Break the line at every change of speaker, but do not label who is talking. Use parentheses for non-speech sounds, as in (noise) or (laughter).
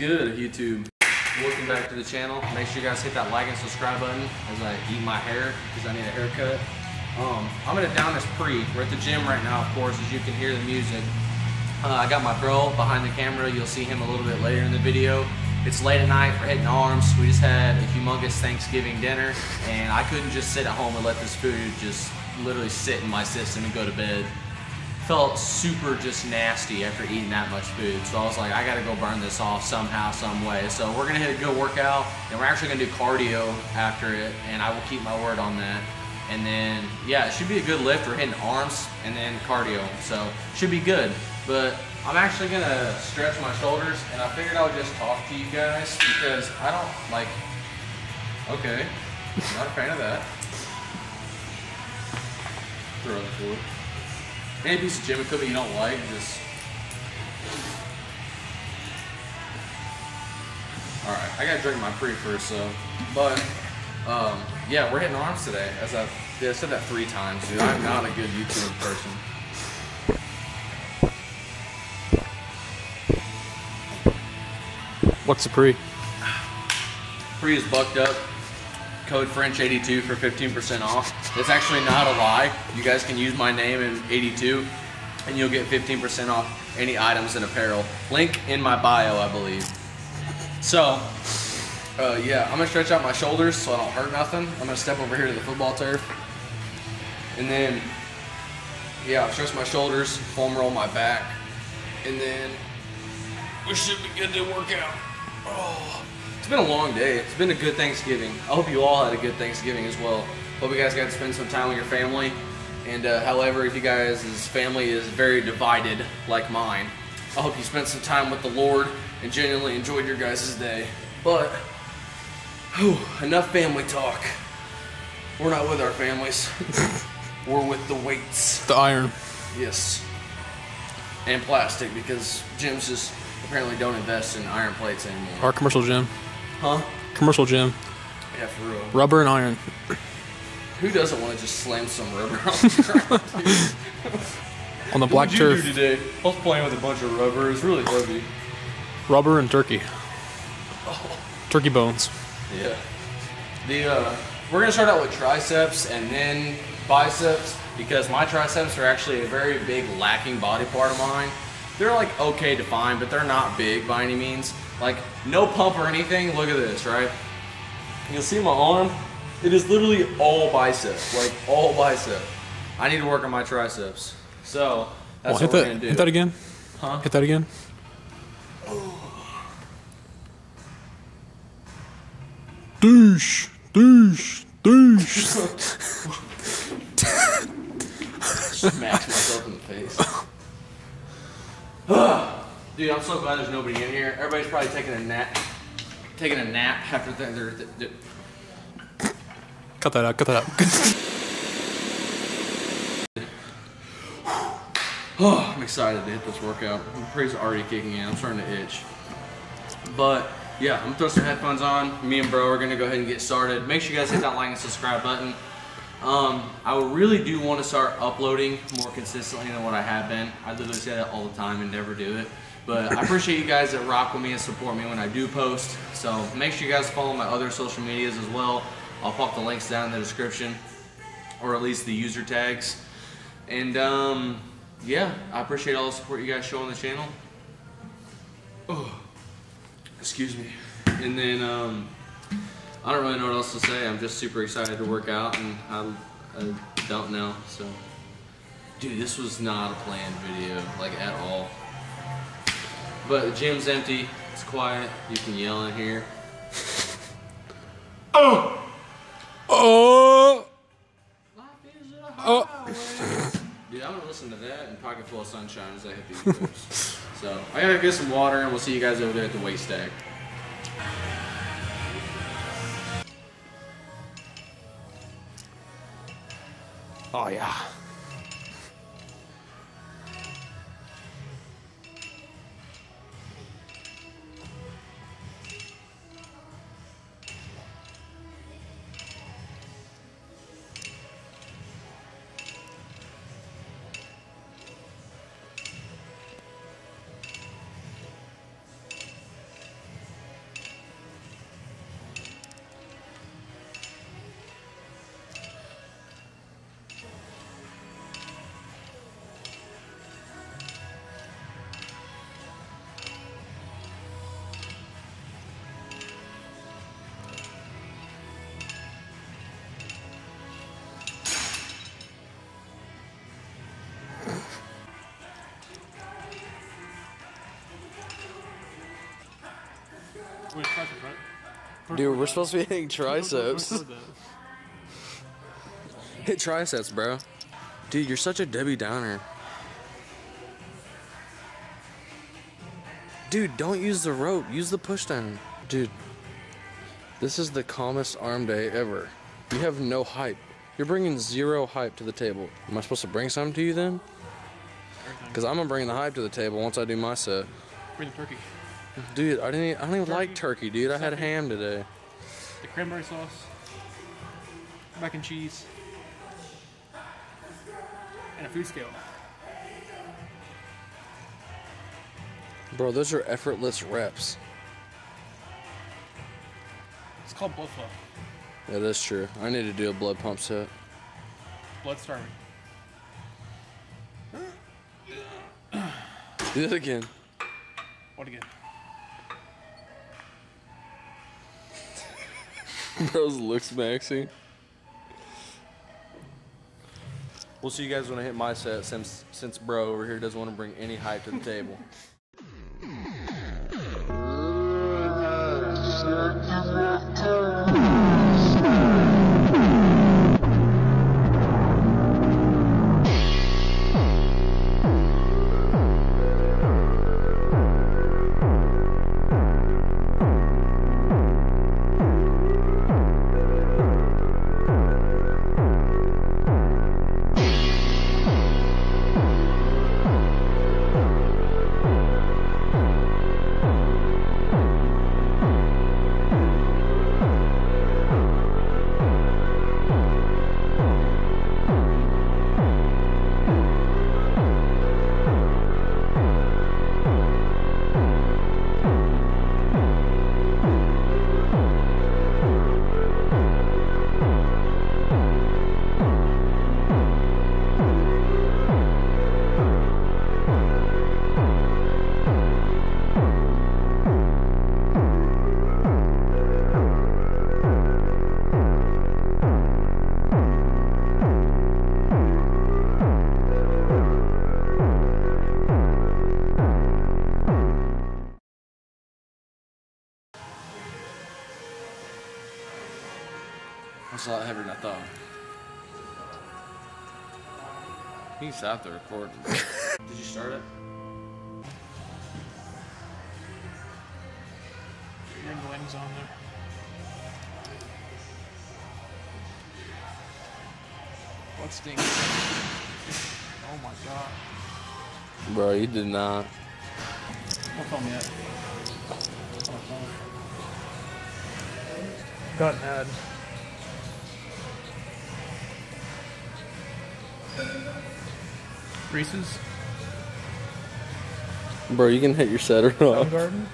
Good, YouTube? Welcome back to the channel. Make sure you guys hit that like and subscribe button as I eat my hair because I need a haircut. Um, I'm gonna down this pre. We're at the gym right now, of course, as you can hear the music. Uh, I got my bro behind the camera. You'll see him a little bit later in the video. It's late at night. We're hitting arms. We just had a humongous Thanksgiving dinner, and I couldn't just sit at home and let this food just literally sit in my system and go to bed felt super just nasty after eating that much food. So I was like, I gotta go burn this off somehow, some way. So we're gonna hit a good workout and we're actually gonna do cardio after it and I will keep my word on that. And then, yeah, it should be a good lift. We're hitting arms and then cardio. So should be good. But I'm actually gonna stretch my shoulders and I figured I would just talk to you guys because I don't like, okay, not a fan of that. Throw the floor. Any piece of gym equipment you don't like, just. Alright, I gotta drink my pre first, so. But, um, yeah, we're hitting arms today. As I, yeah, I said that three times, dude. I'm not a good YouTube person.
What's the pre?
Pre is bucked up. Code French82 for 15% off. It's actually not a lie. You guys can use my name in 82 and you'll get 15% off any items and apparel. Link in my bio, I believe. So, uh, yeah, I'm gonna stretch out my shoulders so I don't hurt nothing. I'm gonna step over here to the football turf. And then, yeah, I'll stretch my shoulders, foam roll my back. And then, we should be good to work out. Oh, been a long day. It's been a good Thanksgiving. I hope you all had a good Thanksgiving as well. Hope you guys got to spend some time with your family. And uh, however, if you guys' family is very divided like mine, I hope you spent some time with the Lord and genuinely enjoyed your guys' day. But, whew, enough family talk. We're not with our families. (laughs) We're with the weights.
The iron.
Yes. And plastic because gyms just apparently don't invest in iron plates anymore.
Our commercial gym.
Huh?
Commercial gym.
Yeah, for real.
Rubber and iron.
Who doesn't want to just slam some rubber on the (laughs) ground?
On the
What
black
did you
turf.
do today? I was playing with a bunch of rubber. It's really heavy.
Rubber and turkey. Turkey bones.
Yeah. The uh, we're gonna start out with triceps and then biceps because my triceps are actually a very big lacking body part of mine. They're like okay defined, but they're not big by any means. Like no pump or anything. Look at this, right? You'll see my arm. It is literally all bicep, like all bicep. I need to work on my triceps. So that's oh,
Well, hit
what we're
that.
gonna do.
Hit that again.
Huh?
Hit that again. Douche. Douche. Douche. (laughs)
smash myself in the face. (laughs) (laughs) Dude, I'm so glad there's nobody in here. Everybody's probably taking a nap, taking a nap after th- they're. Th- th-
cut that out. Cut that out. (laughs) (sighs)
oh, I'm excited to hit this workout. The pre's already kicking in. I'm starting to itch. But yeah, I'm gonna throw some headphones on. Me and bro are gonna go ahead and get started. Make sure you guys hit that like and subscribe button. Um, I really do want to start uploading more consistently than what I have been. I literally say that all the time and never do it. But I appreciate you guys that rock with me and support me when I do post. So make sure you guys follow my other social medias as well. I'll pop the links down in the description, or at least the user tags. And um, yeah, I appreciate all the support you guys show on the channel. Oh, excuse me. And then um, I don't really know what else to say. I'm just super excited to work out, and I, I don't know. So, dude, this was not a planned video, like at all. But the gym's empty. It's quiet. You can yell in here.
Oh.
Oh. Oh! Dude, I'm gonna listen to that and Pocket Full of Sunshine as I hit these moves. so I gotta get some water, and we'll see you guys over there at the weight stack.
Oh yeah.
Dude, we're supposed to be hitting triceps. (laughs) Hit triceps, bro. Dude, you're such a Debbie Downer. Dude, don't use the rope. Use the push down. Dude, this is the calmest arm day ever. You have no hype. You're bringing zero hype to the table. Am I supposed to bring some to you then? Because I'm gonna bring the hype to the table once I do my set.
Bring the turkey.
Dude, I didn't. I don't even like
Turkey.
turkey, dude. I had ham today.
The cranberry sauce. Mac and cheese. And a food scale.
Bro, those are effortless reps.
It's called blood flow.
Yeah, that's true. I need to do a blood pump set.
Blood starving.
Do that again.
What again? (laughs)
Bro's looks maxing. We'll see you guys when I hit my set since since bro over here doesn't want to bring any hype to the table. (laughs) That's a lot heavier than I thought. He stopped the recording. (laughs) Did you start it?
Bring the wings on there. What stinks? Oh my god.
Bro, you did not.
Don't tell me that. Don't tell Reese's?
Bro, you can hit your set or not.
Garden?